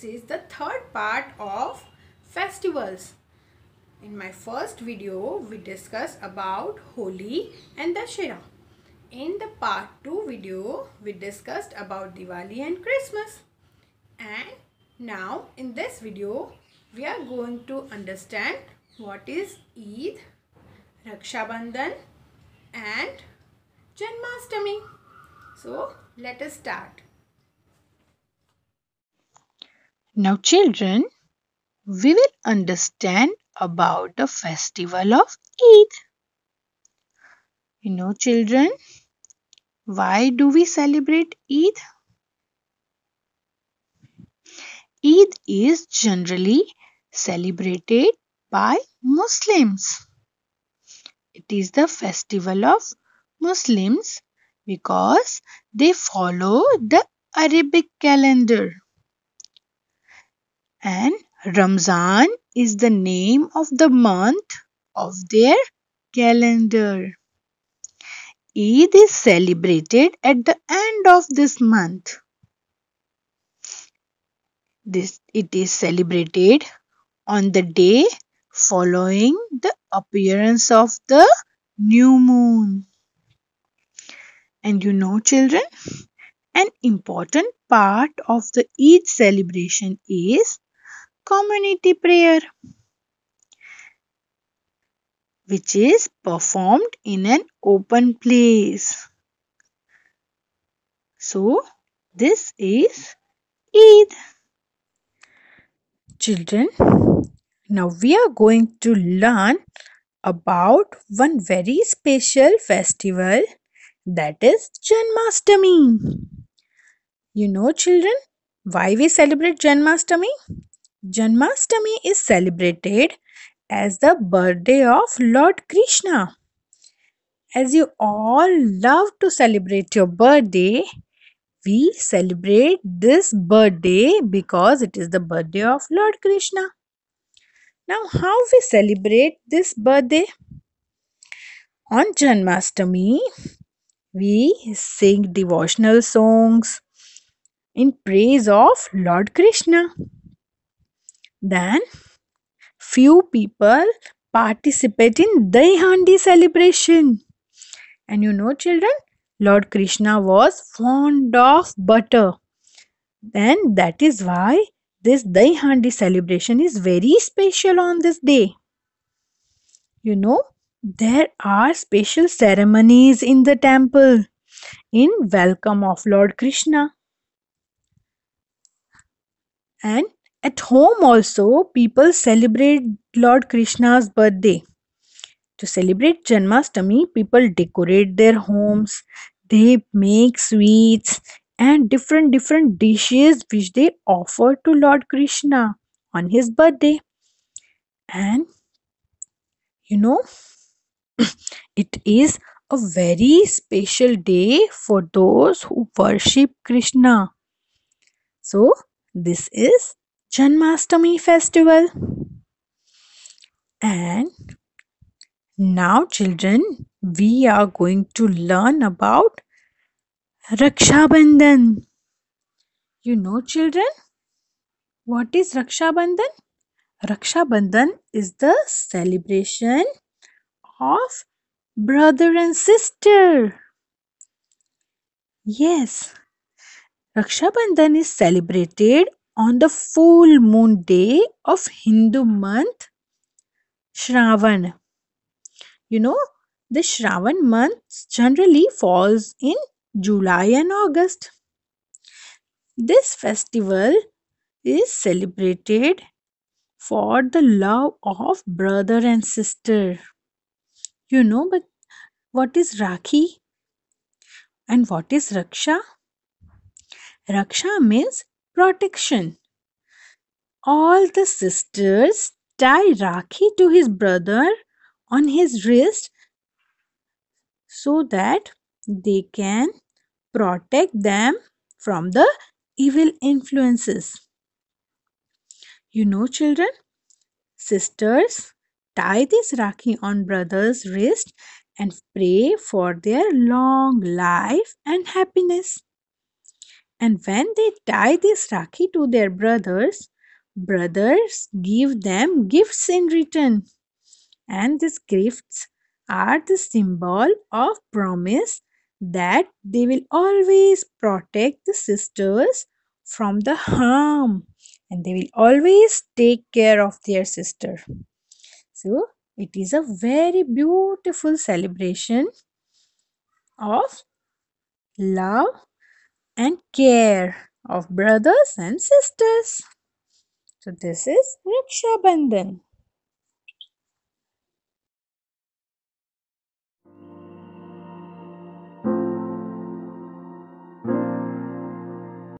this is the third part of festivals. In my first video, we discussed about Holi and Dashera. In the part 2 video, we discussed about Diwali and Christmas. And now in this video, we are going to understand what is Eid, Raksha Bandhan and Janmashtami. So let us start. Now, children, we will understand about the festival of Eid. You know, children, why do we celebrate Eid? Eid is generally celebrated by Muslims. It is the festival of Muslims because they follow the Arabic calendar. And Ramzan is the name of the month of their calendar. Eid is celebrated at the end of this month. This, it is celebrated on the day following the appearance of the new moon. And you know, children, an important part of the Eid celebration is community prayer, which is performed in an open place. So, this is Eid. Children, now we are going to learn about one very special festival that is Janmashtami. You know, children, why we celebrate Janmashtami? Janmashtami is celebrated as the birthday of Lord Krishna. As you all love to celebrate your birthday, we celebrate this birthday because it is the birthday of Lord Krishna. Now, how we celebrate this birthday? On Janmashtami, we sing devotional songs in praise of Lord Krishna. Then, few people participate in Dahi Handi celebration. And you know, children, Lord Krishna was fond of butter. Then that is why this Dahi Handi celebration is very special on this day. You know, there are special ceremonies in the temple in welcome of Lord Krishna. And at home also people celebrate Lord Krishna's birthday. To celebrate Janmashtami, people decorate their homes, they make sweets and different different dishes which they offer to Lord Krishna on his birthday. And you know, it is a very special day for those who worship Krishna. So, this is Janmashtami festival. And now, children, we are going to learn about Raksha Bandhan. You know, children, what is Raksha Bandhan? Raksha Bandhan is the celebration of brother and sister. Yes, Raksha Bandhan is celebrated on the full moon day of Hindu month Shravan. You know, the Shravan month generally falls in July and August. This festival is celebrated for the love of brother and sister. You know, but what is Rakhi and what is Raksha? Raksha means protection. All the sisters tie Rakhi to his brother on his wrist so that they can protect them from the evil influences. You know, children, sisters tie this Rakhi on brother's wrist and pray for their long life and happiness. And when they tie this Rakhi to their brothers, brothers give them gifts in return. And these gifts are the symbol of promise that they will always protect the sisters from the harm and they will always take care of their sister. So, it is a very beautiful celebration of love and care of brothers and sisters. So, this is Raksha Bandhan.